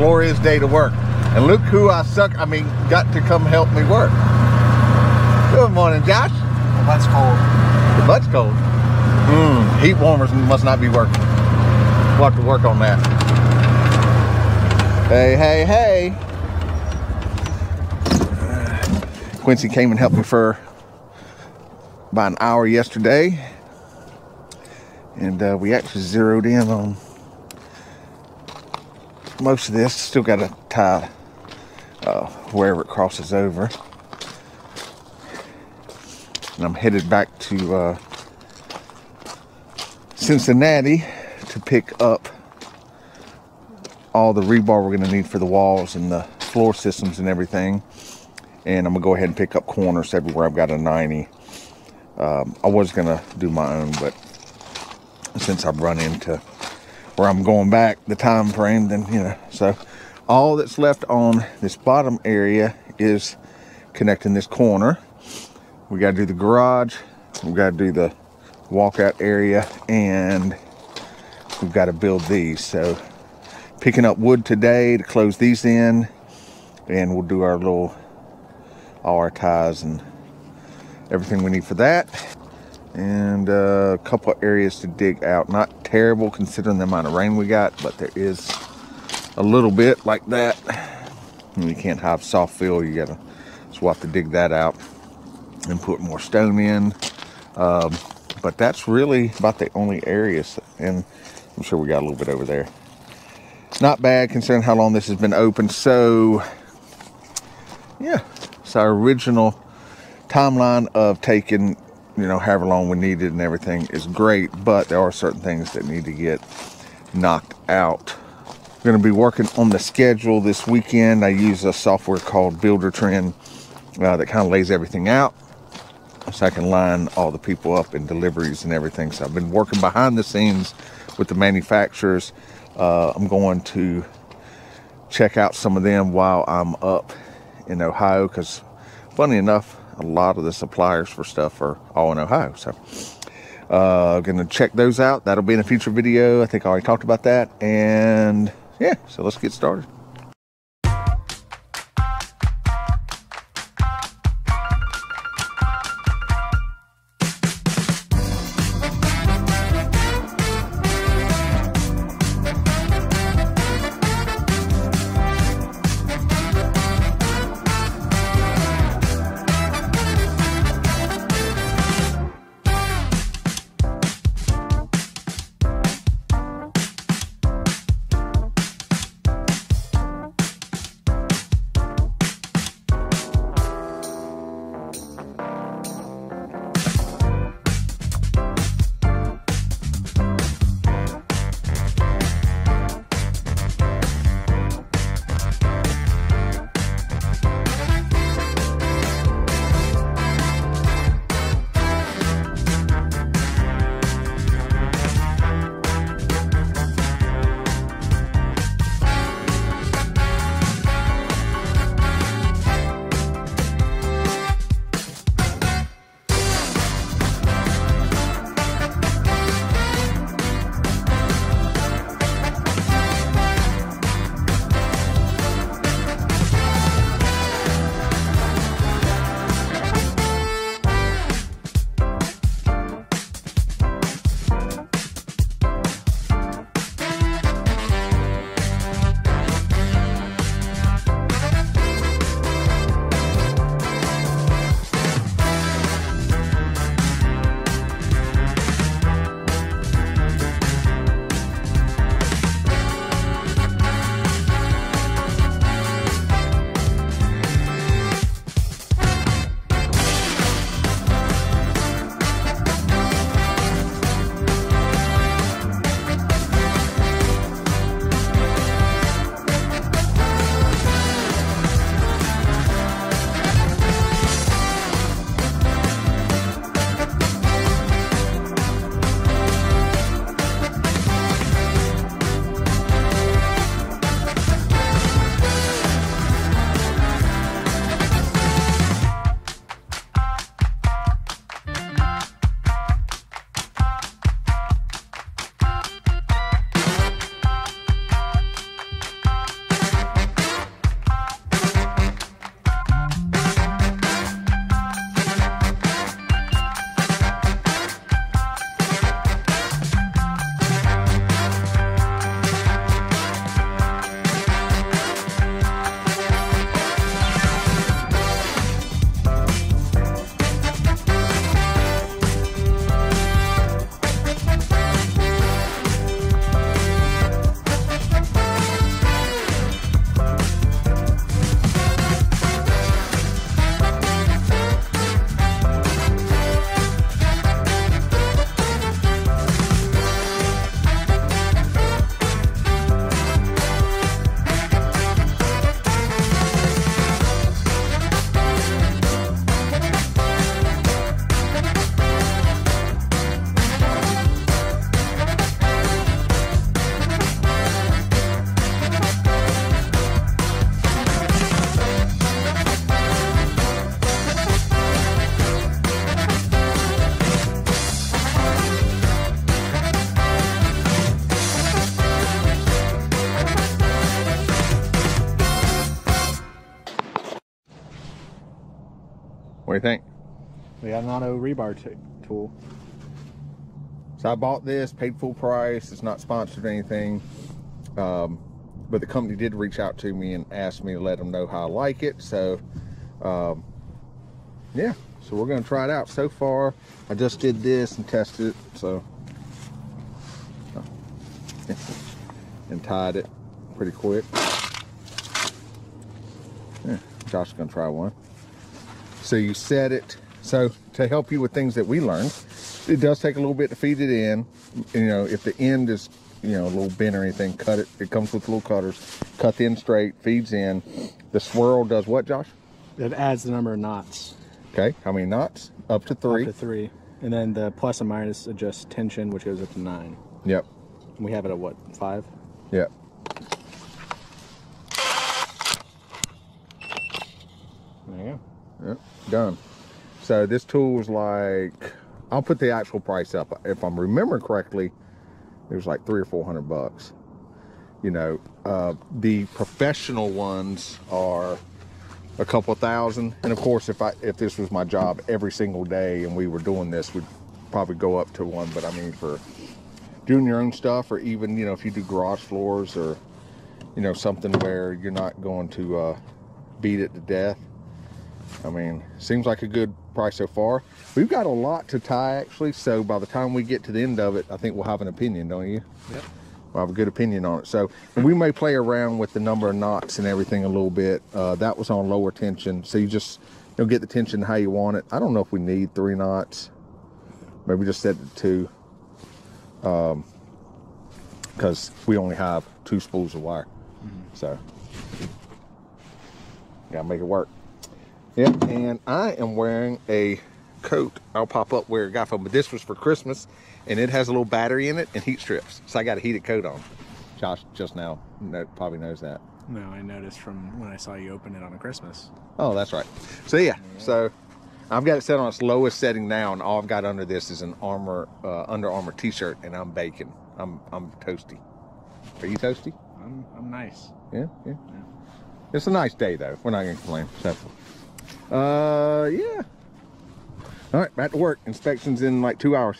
glorious day to work. And look who I suck, I mean, got to come help me work. Good morning, Josh. The butt's cold. The butt's cold. Mmm, heat warmers must not be working. We'll have to work on that. Hey, hey, hey. Quincy came and helped me for about an hour yesterday. And uh, we actually zeroed in on most of this. Still got to tie uh, wherever it crosses over. And I'm headed back to uh, Cincinnati to pick up all the rebar we're going to need for the walls and the floor systems and everything. And I'm going to go ahead and pick up corners everywhere I've got a 90. Um, I was going to do my own, but since I've run into where I'm going back, the time frame, then, you know, so all that's left on this bottom area is connecting this corner. We got to do the garage. We got to do the walkout area and we've got to build these. So picking up wood today to close these in and we'll do our little, all our ties and everything we need for that and uh, a couple areas to dig out. Not terrible considering the amount of rain we got, but there is a little bit like that. And you can't have soft fill, you gotta swap to dig that out and put more stone in. Um, but that's really about the only areas, and I'm sure we got a little bit over there. Not bad considering how long this has been open. So, yeah, it's our original timeline of taking you know, however long we need it and everything is great, but there are certain things that need to get knocked out. I'm going to be working on the schedule this weekend. I use a software called Buildertrend uh, that kind of lays everything out so I can line all the people up and deliveries and everything. So I've been working behind the scenes with the manufacturers. Uh, I'm going to check out some of them while I'm up in Ohio because funny enough, a lot of the suppliers for stuff are all in Ohio. So uh, gonna check those out. That'll be in a future video. I think I already talked about that. And yeah, so let's get started. What do you think? We got an auto rebar tool. So I bought this, paid full price. It's not sponsored or anything. Um, but the company did reach out to me and asked me to let them know how I like it. So, um, yeah, so we're going to try it out. So far, I just did this and tested it. So, and tied it pretty quick. Yeah, Josh going to try one. So you set it. So to help you with things that we learned, it does take a little bit to feed it in. You know, if the end is, you know, a little bent or anything, cut it. It comes with little cutters. Cut the end straight, feeds in. The swirl does what, Josh? It adds the number of knots. Okay, how many knots? Up to three. Up to three. And then the plus and minus adjusts tension, which goes up to nine. Yep, And we have it at what, five? yep. There you go. Yep, done. So this tool's like, I'll put the actual price up. If I'm remembering correctly, it was like three or four hundred bucks. You know, uh, the professional ones are a couple thousand, and of course, if I if this was my job every single day and we were doing this, we'd probably go up to one. But I mean, for doing your own stuff, or even you know, if you do garage floors or you know something where you're not going to uh, beat it to death. I mean, seems like a good price so far. We've got a lot to tie actually, so by the time we get to the end of it, I think we'll have an opinion, don't you? Yep. We'll have a good opinion on it. So we may play around with the number of knots and everything a little bit. Uh, that was on lower tension, so you just you'll get the tension how you want it. I don't know if we need three knots. Maybe just set it to two. Um, because we only have two spools of wire, so gotta make it work. Yeah, and I am wearing a coat. I'll pop up where it got from, but this was for Christmas, and it has a little battery in it and heat strips. So I got a heated coat on. Josh just now probably knows that. No, I noticed from when I saw you open it on a Christmas. Oh, that's right. So yeah, so I've got it set on its lowest setting now, and all I've got under this is an armor, uh, Under Armour T-shirt, and I'm baking. I'm I'm toasty. Are you toasty? I'm, I'm nice. Yeah, yeah. It's a nice day though. We're not gonna complain. So, uh, yeah. All right, back to work. Inspections in like two hours.